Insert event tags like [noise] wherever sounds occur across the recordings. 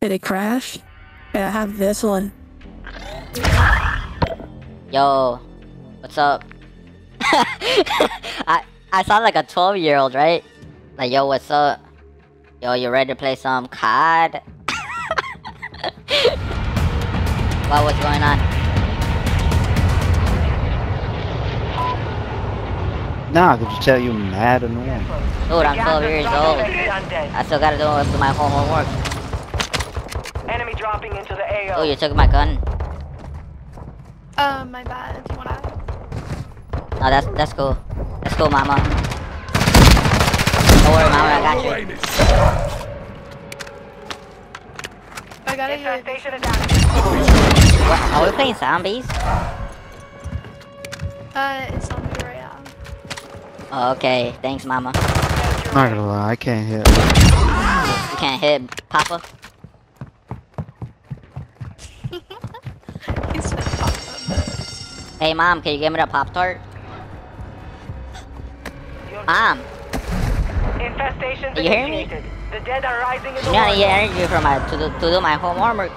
Did it crash? Yeah, I have this one. Yo, what's up? [laughs] I I sound like a 12 year old, right? Like, yo, what's up? Yo, you ready to play some COD? [laughs] what, what's going on? Nah, I could just tell you mad annoying. Dude, I'm 12 years old. I still gotta do my homework. Enemy dropping into the AO. Oh, you took my gun. Oh, my bad. You wanna? No, that's that's cool. That's cool, mama. Don't worry, mama, I got you. I gotta hear. Infestation is active. What? Are we playing zombies? Uh, it's zombie royale. Oh, okay, thanks, mama. Not gonna lie, I can't hit. You can't hit Papa. He said pop up. Hey, mom, can you give me the Pop Tart? Mom, Infestation You hear me? The dead are rising in the you gotta energy for my to do, to do my homework,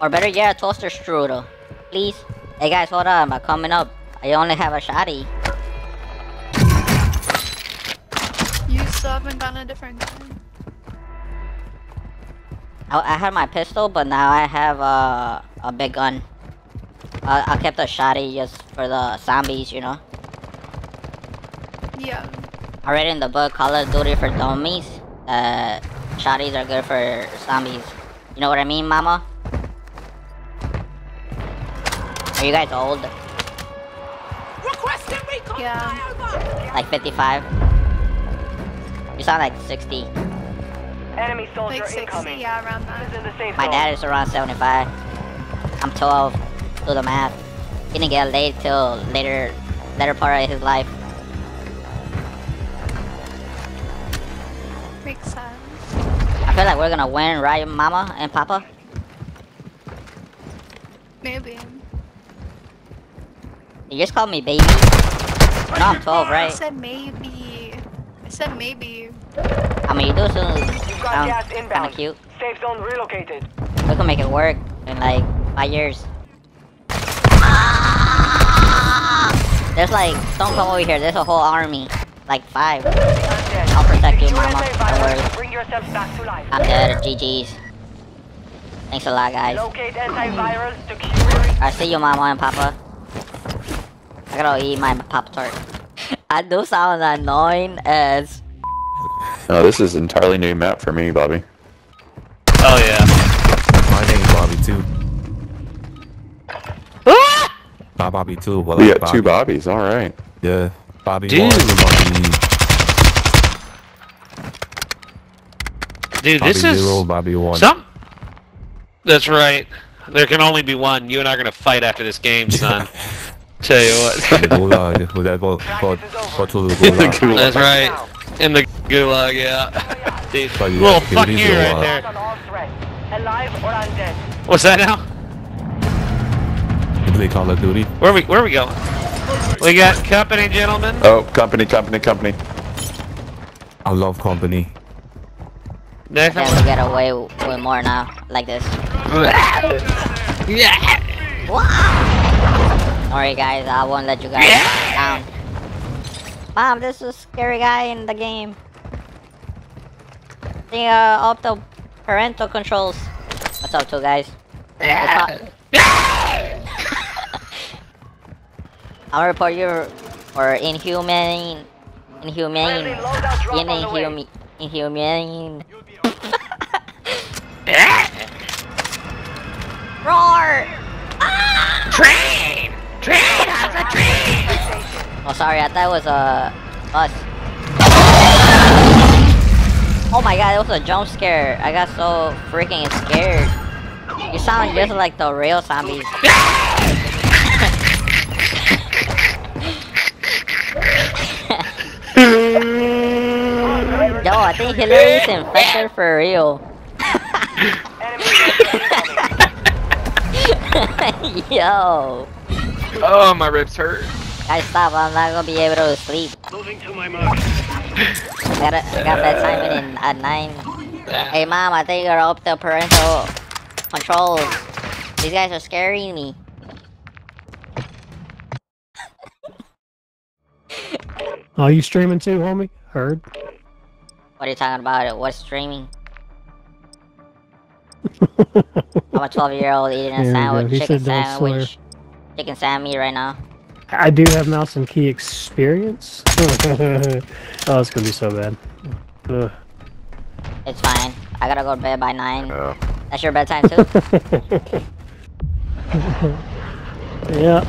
or better yet, a toaster strudel, please. Hey guys, hold on, I'm coming up. I only have a shotty. You still haven't gotten a different gun. I, I had my pistol, but now I have a a big gun. Uh, I kept a shotty just for the zombies, you know. Yeah. I read in the book Call of Duty for Dummies that shotties are good for zombies. You know what I mean, mama? Are you guys old? Yeah. Like 55? You sound like 60. Enemy soldier Like 60, incoming. yeah, around This is that. in the safe My dad is around 75. I'm 12. Do the math. He didn't get laid till later, later part of his life. Makes sense. I feel like we're gonna win, right, mama and papa? Maybe. You just called me baby. No, I'm 12, I right? said maybe. I said maybe. I mean, you do soon You've got sound gas kinda inbound. cute. Safe zone relocated. We can make it work in like five years. There's like, don't come over here. There's a whole army, like five. I'll protect you, mama. Don't worry. Bring yourselves back to life. I'm dead. GG's. Thanks a lot, guys. Locate antivirus. Secure. I see you, mama and papa. I gotta eat my pop tart. [laughs] I do sound annoying as. Oh, this is entirely new map for me, Bobby. Oh yeah. My name's Bobby too. My Bobby too. Well, We like got two Bobbies, alright. Yeah. Bobby Dude. one, Bobby, Dude, Bobby this is zero, Bobby one. some. That's right. There can only be one. You and I are gonna fight after this game, [laughs] son. Tell you what. Gulag. With that, but, but, but to the In the gulag. gulag. That's right. In the gulag, yeah. Dude, little fuck you right there. On all threats. Alive or undead. What's that now? You play Call of Duty? Where are we? Where are we going? We got company, gentlemen. Oh, company, company, company. I love company. Next Then we get away with more now, like this. [laughs] Sorry, guys. I won't let you guys down. Mom, this is a scary guy in the game. The uh, up the parental controls. What's up, two guys? What's [laughs] up? I'll report you for inhumane, inhumane, Friendly loadout drop on the way. inhumane, inhumane. [laughs] Roar! Train! Train has a train! Oh, sorry, I thought it was a bus. Oh my god, it was a jump scare. I got so freaking scared. You sound just like the real zombies. [laughs] Yo, I think Hillary's infected for real. Enemy soldier incoming. Yo. Oh, my ribs hurt. Guys, stop. I'm not gonna be able to sleep. Moving to my mark. I got, I got bedtime in at 9. Hey mom, I think you're up the parental controls. These guys are scaring me. Are you streaming too, homie? Heard. What are you talking about? What's streaming? [laughs] I'm a 12 year old eating a There we go. sandwich, chicken said don't sandwich, chicken sandwich right now. I do have mouse and key experience. [laughs] oh, it's gonna be so bad. Ugh. It's fine. I gotta go to bed by 9. Yeah. That's your bedtime too? [laughs] yeah.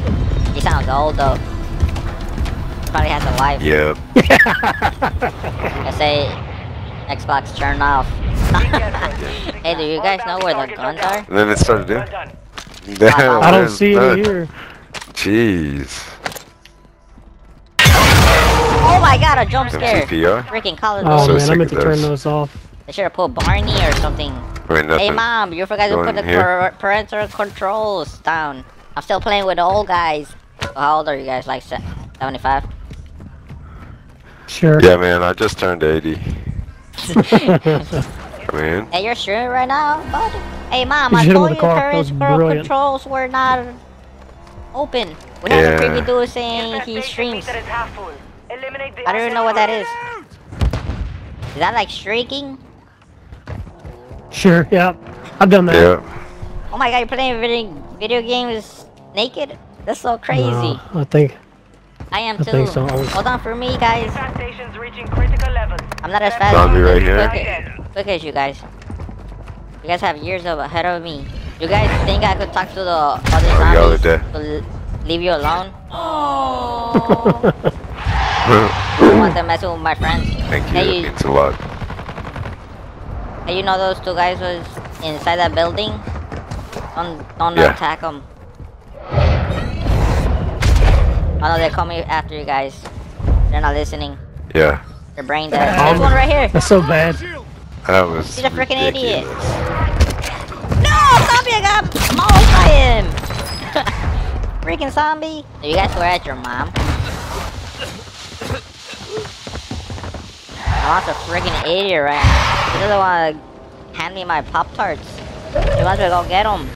he sounds old though. Probably has a wife. Yep. I say Xbox turn off. [laughs] hey, do you guys know where the guns are? And then it started Well in. done. Damn, I don't see none. it here. Jeez. Oh my god, a jump scare! CPR? Freaking college. Oh so man, I sick meant to of turn those. those off. They should have put Barney or something. Wait. Hey mom, you forgot to put the par- parental controls down. I'm still playing with the old guys. How old are you guys? Like 75? Sure. Yeah, man, I just turned 80. I mean, Hey, you're streaming right now, bud? Hey mom, You I should hit him told you a car. That was parental brilliant. controls were not open. We had a Yeah. preview dude saying he Infestation streams. meter is half full. Eliminate the I don't even know what that is. Is that like streaking? Sure. Yeah. I've done that. yeah. Oh my god, you're playing video, video games naked? That's so crazy. No, I think. I am I too. think so. Hold on for me, guys. Infestation's reaching critical levels. I'm not as fast Zombie right quick, here. as- quick as you guys. You guys have years of ahead of me. You guys think I could talk to the other Oh, zombies day. to leave you alone? [gasps] Oh. I don't want them messing with my friends. Thank you. Hey, you, means a lot. hey, you know those two guys was inside that building? Don't, don't Yeah. attack them. Oh no, they're coming after you guys. They're not listening. Yeah. They're brain dead. Um, There's one right here. That's so bad. That was. He's a freaking idiot. No, zombie! I got mauled by him. Freaking zombie! Do you guys swear at your mom? I'm a freaking idiot right now. He doesn't want to hand me my Pop Tarts. She wants me to go get them.